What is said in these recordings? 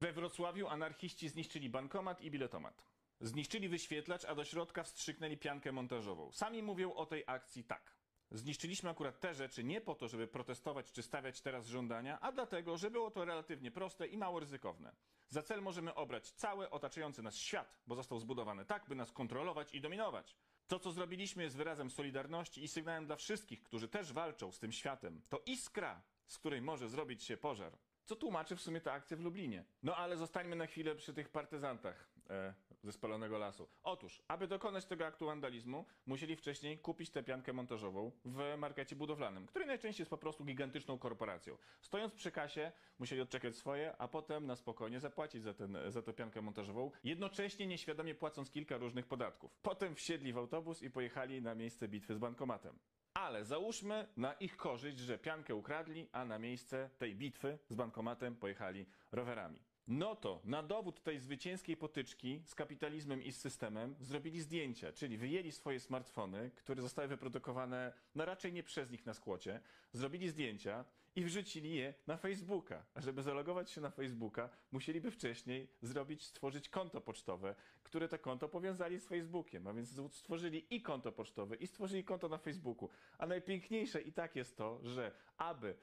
We Wrocławiu anarchiści zniszczyli bankomat i biletomat. Zniszczyli wyświetlacz, a do środka wstrzyknęli piankę montażową. Sami mówią o tej akcji tak. Zniszczyliśmy akurat te rzeczy nie po to, żeby protestować czy stawiać teraz żądania, a dlatego, że było to relatywnie proste i mało ryzykowne. Za cel możemy obrać cały otaczający nas świat, bo został zbudowany tak, by nas kontrolować i dominować. To, co zrobiliśmy, jest wyrazem solidarności i sygnałem dla wszystkich, którzy też walczą z tym światem. To iskra, z której może zrobić się pożar. Co tłumaczy w sumie tę akcję w Lublinie. No ale zostańmy na chwilę przy tych partyzantach e, ze spalonego lasu. Otóż, aby dokonać tego aktu wandalizmu, musieli wcześniej kupić tę piankę montażową w markecie budowlanym, który najczęściej jest po prostu gigantyczną korporacją. Stojąc przy kasie, musieli odczekać swoje, a potem na spokojnie zapłacić za, ten, za tę piankę montażową, jednocześnie nieświadomie płacąc kilka różnych podatków. Potem wsiedli w autobus i pojechali na miejsce bitwy z bankomatem. Ale załóżmy na ich korzyść, że piankę ukradli, a na miejsce tej bitwy z bankomatem pojechali rowerami. No to na dowód tej zwycięskiej potyczki z kapitalizmem i z systemem zrobili zdjęcia, czyli wyjęli swoje smartfony, które zostały wyprodukowane no raczej nie przez nich na skłocie, zrobili zdjęcia i wrzucili je na Facebooka. A żeby zalogować się na Facebooka, musieliby wcześniej zrobić, stworzyć konto pocztowe, które to konto powiązali z Facebookiem. A więc stworzyli i konto pocztowe, i stworzyli konto na Facebooku. A najpiękniejsze i tak jest to, że aby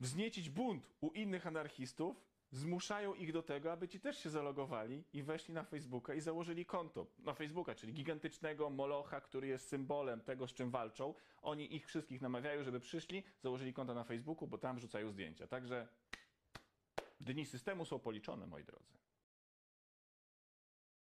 wzniecić bunt u innych anarchistów, zmuszają ich do tego, aby ci też się zalogowali i weszli na Facebooka i założyli konto na Facebooka, czyli gigantycznego molocha, który jest symbolem tego, z czym walczą. Oni ich wszystkich namawiają, żeby przyszli, założyli konto na Facebooku, bo tam rzucają zdjęcia. Także dni systemu są policzone, moi drodzy.